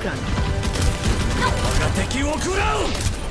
我が敵を食らう。